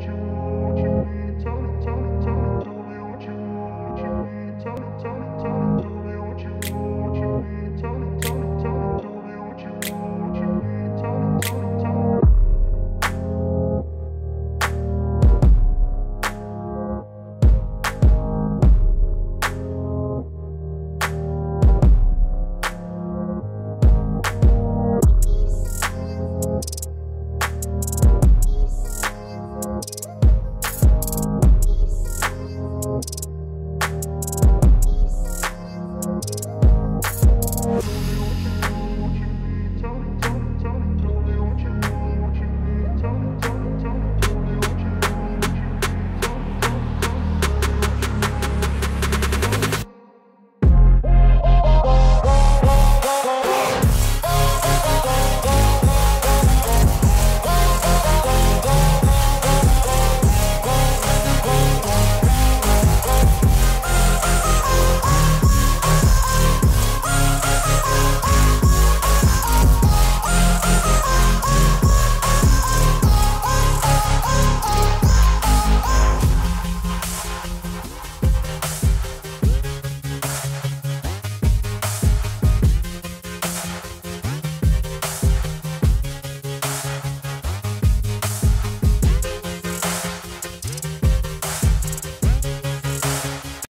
you